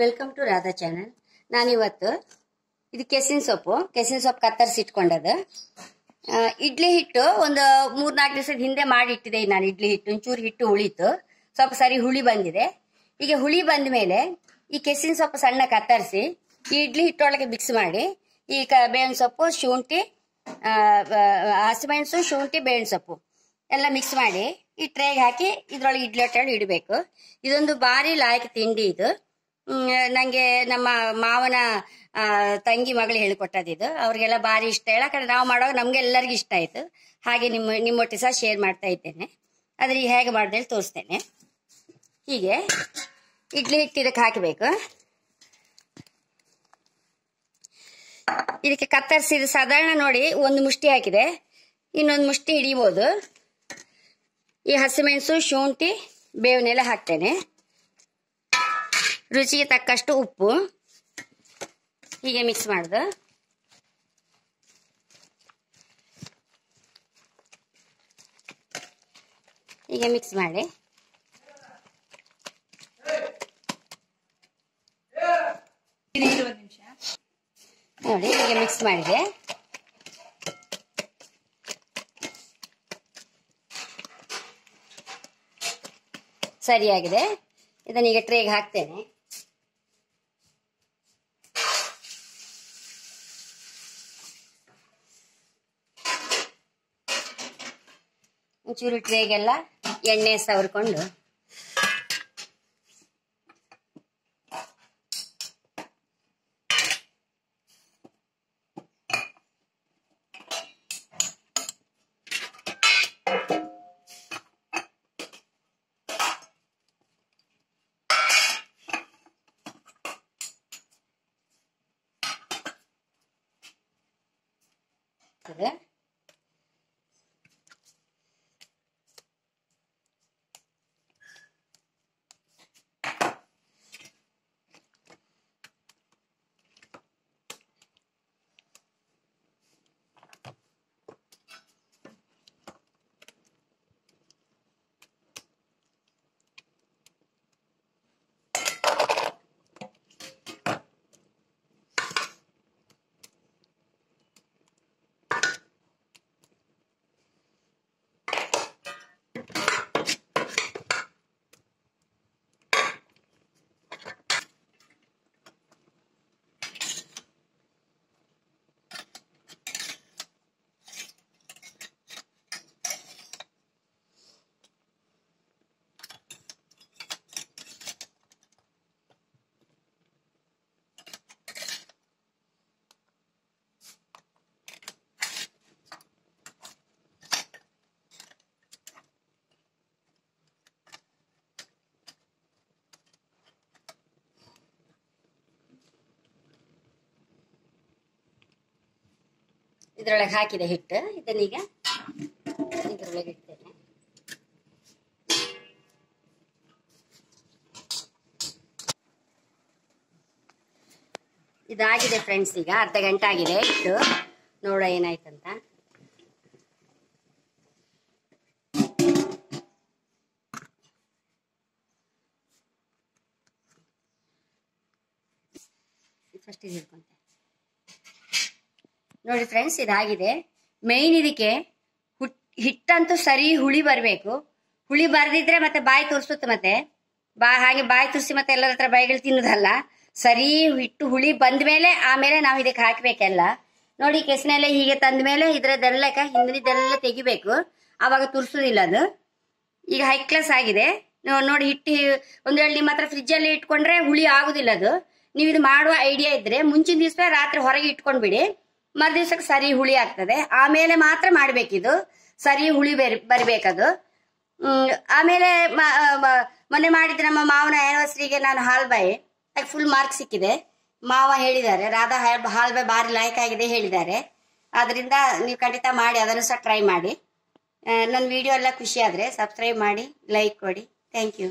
Welcome to Radha channel ನಾನಿವತ್ತು ಇದು ಕೆಸಿನ ಸೊಪ್ಪು. ಕೆಸಿನ ಸೊಪ್ಪು ಕತ್ತರಿಸಿ ಇಟ್ಕೊಂಡದು ಇಡ್ಲಿ ಹಿಟ್ಟು ಒಂದು ಮೂರ್ನಾಲ್ಕು ದಿವಸದ ಹಿಂದೆ ಮಾಡಿ ಇಟ್ಟಿದೆ ನಾನು ಇಡ್ಲಿ ಹಿಟ್ಟು. ಒಂಚೂರು ಹಿಟ್ಟು ಉಳಿತು ಸ್ವಲ್ಪ ಸರಿ ಹುಳಿ ಬಂದಿದೆ. ಈಗ ಹುಳಿ ಬಂದ ಮೇಲೆ ಈ ಕೆಸಿನ ಸೊಪ್ಪು ಸಣ್ಣ ಕತ್ತರಿಸಿ ಈ ಇಡ್ಲಿ ಹಿಟ್ಟೊಳಗೆ ಮಿಕ್ಸ್ ಮಾಡಿ ಈ ಕ, ಬೇವಿನ ಸೊಪ್ಪು, ಶುಂಠಿ ಹಸಿಮೆಣಸು, ಶುಂಠಿ, ಬೇವಿನ ಸೊಪ್ಪು ಎಲ್ಲ ಮಿಕ್ಸ್ ಮಾಡಿ ಈ ಟ್ರೇಗೆ ಹಾಕಿ ಇದ್ರೊಳಗೆ ಇಡ್ಲಿ ಹೊಟ್ಟೆ ಇಡಬೇಕು. ಇದೊಂದು ಭಾರಿ ಲಾಯಕ್ ತಿಂಡಿ ಇದು. ನಂಗೆ ನಮ್ಮ ಮಾವನ ತಂಗಿ ಮಗಳು ಹೇಳಿಕೊಟ್ಟದಿದು ಅವ್ರಿಗೆಲ್ಲ ಭಾರಿ ಇಷ್ಟ. ಯಾಕಂದ್ರೆ ನಾವು ಮಾಡೋ ನಮ್ಗೆ ಎಲ್ಲರಿಗೂ ಇಷ್ಟ ಆಯ್ತು. ಹಾಗೆ ನಿಮ್ಮ ನಿಮ್ಮೊಟ್ಟಿಗೆ ಸಹ ಶೇರ್ ಮಾಡ್ತಾ ಇದ್ದೇನೆ. ಆದ್ರೆ ಈಗ ಹೇಗೆ ಮಾಡ್ದೆ ತೋರಿಸ್ತೇನೆ. ಹೀಗೆ. ಇಡ್ಲಿ ಹಿಟ್ಟು ಇದಕ್ಕೆ ಹಾಕಬೇಕು. ಇದಕ್ಕೆ ಕತ್ತರಿಸಿದ ಸಾಧಾರಣ ನೋಡಿ, ಒಂದು ಮುಷ್ಟಿ ಹಾಕಿದೆ. ಇನ್ನೊಂದು ಮುಷ್ಟಿ ಹಿಡಿಬೋದು. ಈ ಹಸಿಮೆಣಸು, ಶುಂಠಿ ಬೇವನ್ನೆಲ್ಲ ಹಾಕ್ತೇನೆ. ರುಚಿಗೆ ತಕ್ಕಷ್ಟು ಉಪ್ಪು. ಹೀಗೆ ಮಿಕ್ಸ್ ಮಾಡ್ದು. ಹೀಗೆ ಮಿಕ್ಸ್ ಮಾಡಿ. ನೋಡಿ, ಹೀಗೆ ಮಿಕ್ಸ್ ಮಾಡಿದೆ. ಸರಿಯಾಗಿದೆ. ಇದನ್ನ ಈಗ ಟ್ರೇಗೆ ಹಾಕ್ತೇನೆ. ಒಂಚೂರು ಟ್ರೇಗೆಲ್ಲ ಎಣ್ಣೆ ಸವರ್ಕೊಂಡು ಇದೆ. ಇದ್ರೊಳಗೆ ಹಾಕಿದೆ ಹಿಟ್ಟು, ಇದನ್ನೀಗ ಇದ್ರೊಳಗೆ ಇಡ್ತೇನೆ. ಇದಾಗಿದೆ ಫ್ರೆಂಡ್ಸ್ ಈಗ ಅರ್ಧ ಗಂಟೆ ಆಗಿದೆ ಹಿಟ್ಟು. ನೋಡ ಏನಾಯ್ತಂತ. ಫಸ್ಟ್ ಇದು ಹಿಡ್ಕೊಂತೆ. ನೋಡಿ ಫ್ರೆಂಡ್ಸ್ ಇದಾಗಿದೆ. ಮೇಯ್ನ್ ಇದಕ್ಕೆ ಹುಟ್- ಹಿಟ್ಟಂತೂ ಸರಿ ಹುಳಿ ಬರಬೇಕು. ಹುಳಿ ಬರದಿದ್ರೆ ಮತ್ತೆ ಬಾಯಿ ತುರ್ಸುತ್ತೆ ಮತ್ತೆ. ಬಾ, ಹಾಗೆ ಬಾಯಿ ತುರ್ಸಿ ಮತ್ತೆ ಎಲ್ಲರ ಹತ್ರ ಬಾಯಿಗಳು ತಿನ್ನೋದಲ್ಲ. ಸರಿ ಹಿಟ್ಟು ಹುಳಿ ಬಂದ ಮೇಲೆ ಆಮೇಲೆ ನಾವು ಇದಕ್ಕೆ ಹಾಕ್ಬೇಕೆಲ್ಲ. ನೋಡಿ ಕೆಸನೆಲ್ಲ ಹೀಗೆ ತಂದ ಮೇಲೆ ಇದ್ರದ್ದೆಲ್ಲ ಹಿಂದಿನದೆಲ್ಲ ತೆಗಿಬೇಕು. ಆವಾಗ ತುರ್ಸೋದಿಲ್ಲ ಅದು. ಈಗ ಹೈ ಕ್ಲಾಸ್ ಆಗಿದೆ. ನೋಡಿ, ಹಿಟ್ಟು ಒಂದ್ವೇಳೆ ನಿಮ್ಮ ಹತ್ರ ಫ್ರಿಜ್ ಅಲ್ಲಿ ಇಟ್ಕೊಂಡ್ರೆ ಹುಳಿ ಆಗುದಿಲ್ಲ ಅದು. ನೀವು ಇದು ಮಾಡುವ ಐಡಿಯಾ ಇದ್ರೆ ಮುಂಚಿನ ದಿವಸ ರಾತ್ರಿ ಹೊರಗೆ ಇಟ್ಕೊಂಡ್ಬಿಡಿ. ಮರು ದಿವ್ಸಕ್ಕೆ ಸರಿ ಹುಳಿ ಆಗ್ತದೆ. ಆಮೇಲೆ ಮಾತ್ರ ಮಾಡಬೇಕಿದು. ಸರಿ ಹುಳಿ ಬರ್ ಬರಬೇಕದು. ಆಮೇಲೆ ಮೊನ್ನೆ ಮಾಡಿದ ನಮ್ಮ ಮಾವನ ಆ್ಯನಿವರ್ಸರಿಗೆ ನಾನು ಹಾಲ್ ಬಾಯಿ. ಅದಕ್ಕೆ ಫುಲ್ ಮಾರ್ಕ್ ಸಿಕ್ಕಿದೆ. ಮಾವ ಹೇಳಿದ್ದಾರೆ, ರಾಧಾ ಹಾಲ್ ಬಾಯ್ ಭಾರಿ ಲಾಯಕ್ ಆಗಿದೆ, ಹೇಳಿದ್ದಾರೆ. ಅದರಿಂದ ನೀವು ಖಂಡಿತ ಮಾಡಿ, ಅದನ್ನು ಸಹ ಟ್ರೈ ಮಾಡಿ. ನನ್ನ ವಿಡಿಯೋ ಎಲ್ಲ ಖುಷಿ ಆದರೆ ಸಬ್ಸ್ಕ್ರೈಬ್ ಮಾಡಿ ಲೈಕ್ ಕೊಡಿ. Thank you